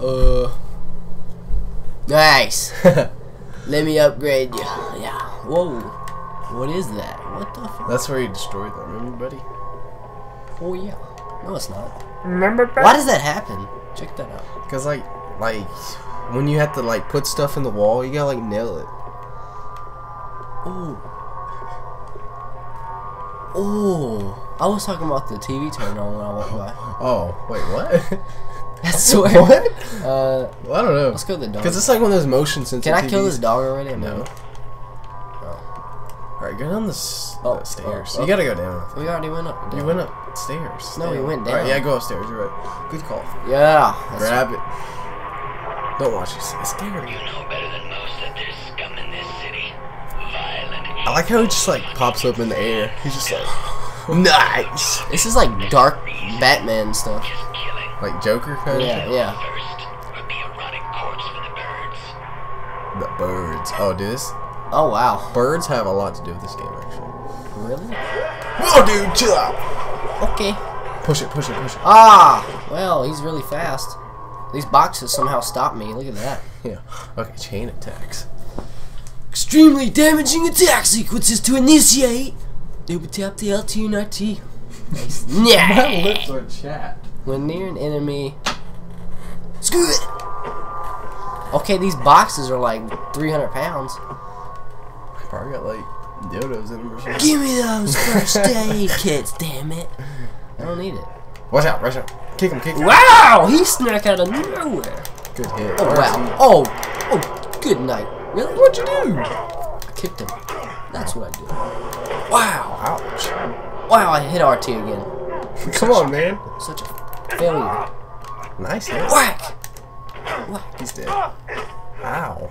Uh. Nice. Let me upgrade you. Yeah. Whoa. What is that? What the fuck? That's where you destroyed them, remember, buddy? Oh yeah. No, it's not. Remember Why does that happen? Check that out. Because, like, like, when you have to, like, put stuff in the wall, you gotta, like, nail it. Oh. Oh. I was talking about the TV turning on when I walked by. Oh, wait, what? I swear. what? Uh, Well, I don't know. let's go to the dog. Because it's like one of those motion Can sensitive I kill TVs. this dog already? or No. Oh. Alright, go down the, s- Oh, the stairs. oh, you oh. gotta go down. We already went up. You went upstairs. No, we went Alright, down. yeah, go upstairs. You're right. Good call. Yeah. that's- Grab it. Don't watch it. It's scary. You know better than most that there's scum in this city. Violent, I like how he just like pops up in the air. He's just like, nice. This is like dark Batman stuff. Just killing. Like Joker kind Yeah, of. yeah. First would be a rotting corpse for the birds. Oh, dude, this Oh wow. birds have a lot to do with this game actually. Really? Whoa, dude, chill out. Okay. Push it, push it, push it. Ah. Well, he's really fast. These boxes somehow stop me. Look at that. Yeah. Okay, chain attacks. Extremely damaging attack sequences to initiate. Double tap the LT and RT. Nice. My yeah. lips are chapped. When near an enemy. Screw it. Okay, these boxes are like 300 pounds. Probably got like dildos in them or something. Give me those first aid kits, damn it. I don't need it. Watch out, watch out. Kick him, kick him. Wow, he snuck out of nowhere. Good hit. Oh wow. Oh, oh, good night. Really? What'd you do? I kicked him. That's what I did. Wow. Ouch. Wow, I hit RT again. Come on, man. Such a failure. Nice hit. Whack. Whack. He's dead. Ow.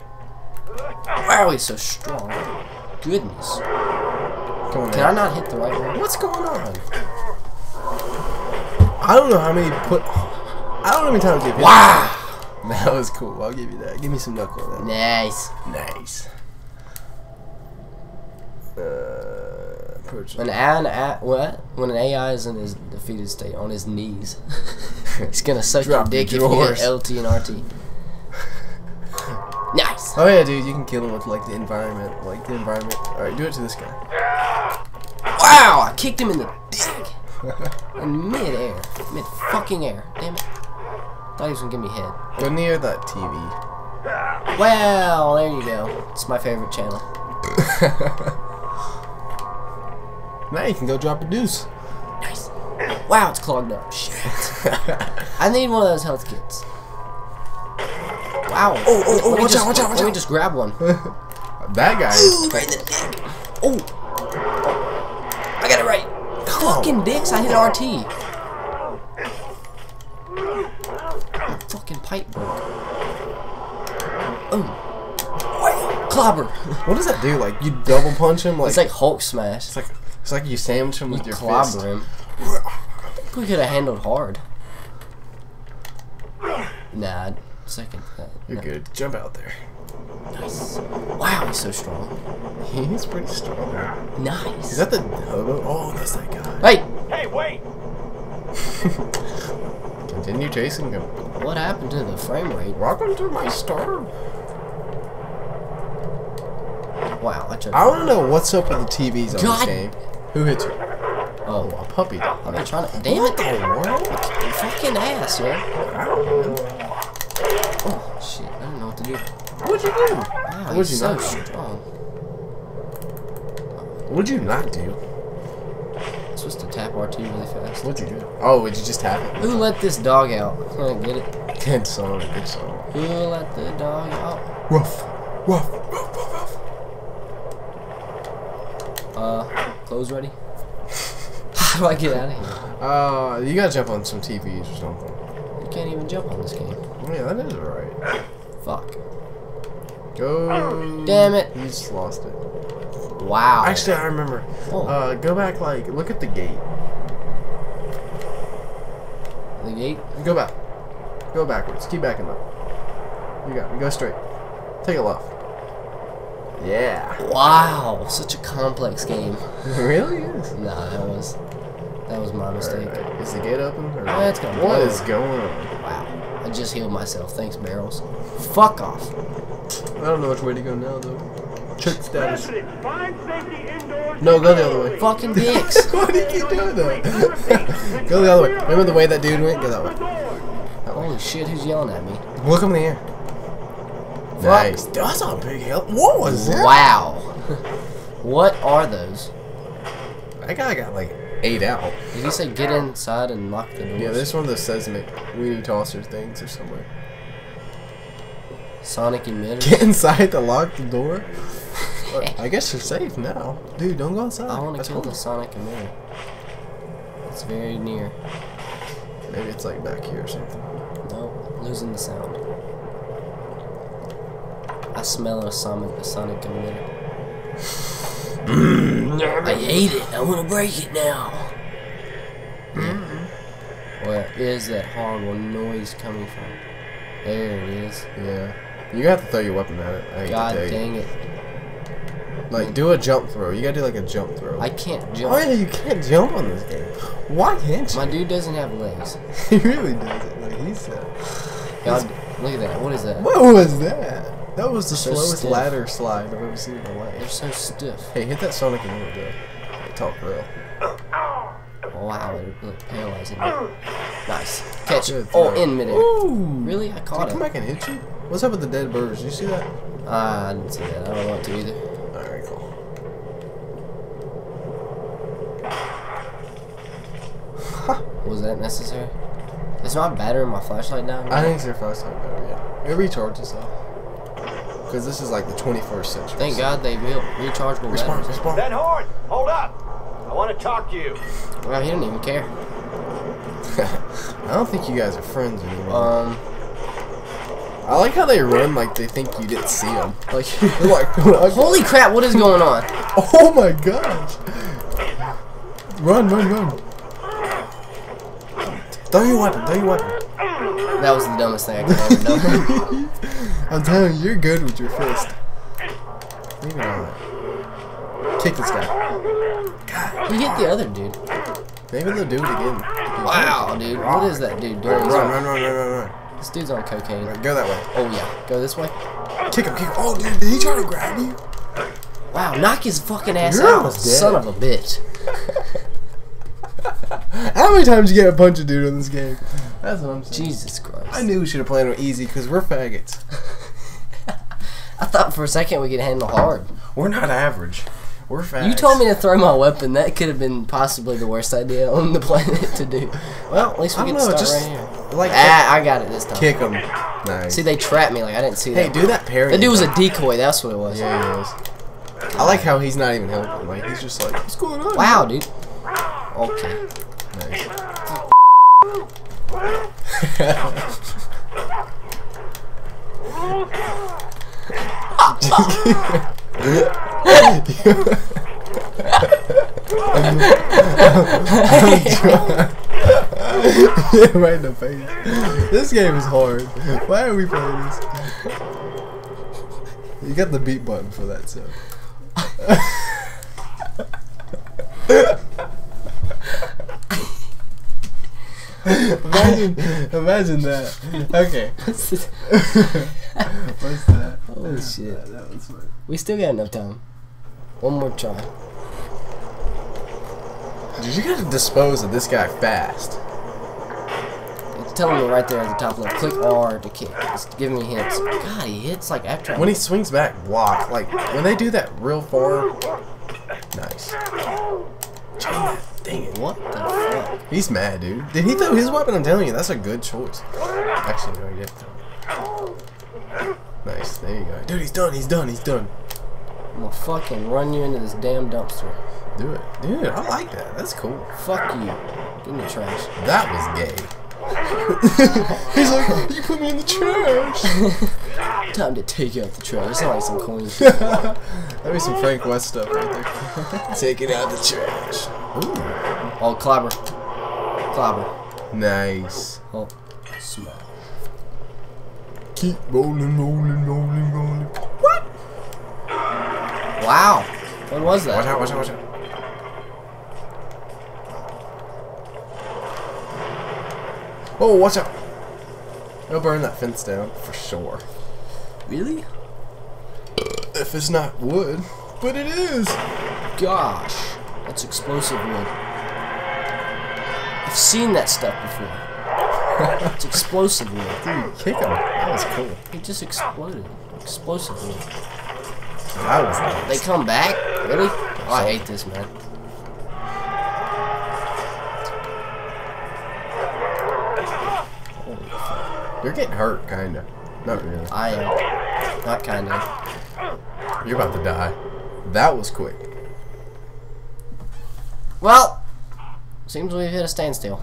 Wow, he's so strong. Goodness. Come on, Can I not hit the right one? What's going on? I don't know how many put. I don't know how many times you've hit. Wow. That was cool. I'll give you that. Give me some knuckle that. Nice. Nice. Uh, approach. When an a, what? When an AI is in his defeated state on his knees, he's gonna suck your Drop dick if your you hit LT and RT. Nice. Oh yeah, dude, you can kill him with like the environment, like the environment. All right, do it to this guy. Wow! I kicked him in the dick in mid-air, mid fucking air. Damn it! Thought he was gonna give me head. Go near that TV. Well, there you go. It's my favorite channel. now you can go drop a deuce. Nice. Wow, it's clogged up. Shit. I need one of those health kits. Wow. Oh, oh, oh, Let me watch just- out, watch out, watch Let me just grab one. that guy. Ooh, right in the dick. Oh. I got it right. Fucking dicks, I hit RT. My fucking pipe broke. Oh. Wow. Clobber. What does that do? Like you double punch him? Like It's like Hulk smash. it's like it's like you sandwich him with your clobber fist. him. We could have handled hard. Nah, second. Uh, You're no. good. Jump out there. Nice. Wow, he's so strong. He's pretty strong. Nice. Is that the hobo? Oh, that's that guy. Hey, Hey, wait! Continue chasing him. what happened to the frame rate? Welcome to my store. Wow, I tried. I want to know what's up with the TVs on God. this game. Who hit you? Oh, A puppy. I've been trying to. Damn What it! the world? Fucking ass, yo. Oh shit, I don't know what to do. What'd you do? Wow, What'd you so not do? strong. What'd you not do? I'm supposed to tap R2 really fast. What'd you do? Oh, would you just tap it? Who let this dog out? I get it? Good song, good song. Who let the dog out? Woof, woof. Uh, clothes ready? How do I get out of here? Uh, you gotta jump on some TVs or something. You can't even jump on this game. Yeah, that is alright. Fuck. Go. Damn it. You just lost it. Wow. Actually, I remember. Oh. Uh, go back, like, look at the gate. the gate. Go back. Go backwards. Keep backing up. You got me. Go straight. Take a left. Yeah. Wow, such a complex game. It really is. Nah, that was that was my mistake. Alright, Is the gate open? Or Yeah, it's gonna What blow. is going on? Wow, I just healed myself. Thanks, barrels. Fuck off. I don't know which way to go now, though. Check status. Residents, find safety indoors. No, go the other way. Fucking dicks. Why do you keep doing that? go the other way. Remember the way that dude went? Go that way. Holy shit, who's yelling at me? Look him in the air. I saw a big hill. What was that? Wow. what are those? That guy got like eight out. Did he say get inside and lock the doors? Yeah, this one of the seismic weenie tosser things or somewhere. Sonic emitter. Get inside to lock the door. I guess you're safe now. Dude, don't go outside. I want to That's kill the. Sonic emitter. It's very near. Maybe it's like back here or something. No, losing the sound. I smell a Sonic, a Sonic emitter. I hate it. I want to break it now. Hmm. Mm-hmm. Where is that horrible noise coming from? There it is. Yeah. You have to throw your weapon at it. I hate God to tell you. dang it. Like, do a jump throw. You gotta do like a jump throw. I can't jump oh yeah, you can't jump on this game. Why can't you? My dude doesn't have legs. he really does it. Like he said. Uh, God, look at that. What is that? What was that? That was the So slowest stiff. ladder slide I've ever seen in my life. They're so stiff. Hey, hit that Sonic and it. Hey, talk real. Wow, they're paralyzing me. Nice. Catch. Good Oh, throw. in midair. Really? I caught Did he come it. back and hit you? What's up with the dead birds? Did you see that? Ah, I didn't see that. I don't want to either. Alright, cool. Was that necessary? It's not battery in my flashlight down? I think it's your time better, yeah. It recharges though. Because this is like the 21st century. Thank God they built rechargeable Respawn, batteries. respawn. Van Horn, hold up. I want to talk to you. Well, he didn't even care. I don't think you guys are friends anymore. Um, I like how they run like they think you didn't see them. Like, they're like, holy crap! What is going on? oh my gosh. Run, run, run. Throw your weapon, throw your weapon. That was the dumbest thing I could have ever done. I'm telling you, you're good with your fist. Leave it on. Kick this guy. He hit the other dude. Maybe they'll do it again. Wow, dude. What is that dude doing? Run, run, run, run, run, run. This dude's on cocaine. Right, go that way. Oh yeah, go this way. Kick him, kick him. Oh, dude, did he try to grab you? Wow, knock his fucking ass You're out, almost son of a bitch. How many times you get a punch a dude in this game? That's what I'm saying. Jesus Christ. I knew we should have played on easy because we're faggots. I thought for a second we could handle hard. We're not average. We're faggots. You told me to throw my weapon. That could have been possibly the worst idea on the planet to do. Well, at least we can know, start just right here. like Ah, I got it this time. kick him. Nice. See, they trapped me. Like I didn't see hey, that. Hey, do that parry. That dude was a decoy. That's what it was. Yeah, he is. I like how he's not even helping. Like he's just like, what's going on? Wow, dude. Okay. Right in the face. This game is hard. Why are we playing this? You got the beat button for that, so. imagine, imagine that. Okay. What's that? Holy shit. That, that was fun. We still got enough time. One more try. Dude, you gotta dispose of this guy fast. It's telling me right there at the top left. Click R to kick. It's giving me hints. God, he hits like after. I- When he swings back, block. Like, when they do that real far. Nice. Dang it. What the fuck? He's mad, dude. Did he throw his weapon? I'm telling you, that's a good choice. Actually, no, he didn't throw it. Nice, there you go. Dude, he's done, he's done, he's done. I'm gonna fucking run you into this damn dumpster. Do it. Dude, I like that. That's cool. Fuck you. Get in the trash. That was gay. he's like, you put me in the trash. Time to take out the trash. It's like some coins. That'd be some Frank West stuff right there. Take it out the trash. Ooh. Oh, clobber. Clobber. Nice. Oh, small. Keep rolling, rolling, rolling, rolling. What? Wow. What was that? Watch out, watch out, watch out. Oh, watch out. It'll burn that fence down for sure. Really? If it's not wood, but it is. Gosh, that's explosive wood. I've seen that stuff before. it's explosive wood. Dude, kick him. That was cool. It just exploded. Explosive wood. That was nice. They come back? Really? Oh, I hate this, man. You're getting hurt, kinda. Not really. I am. Not kinda. You're about to die. That was quick. Well, seems we've hit a standstill.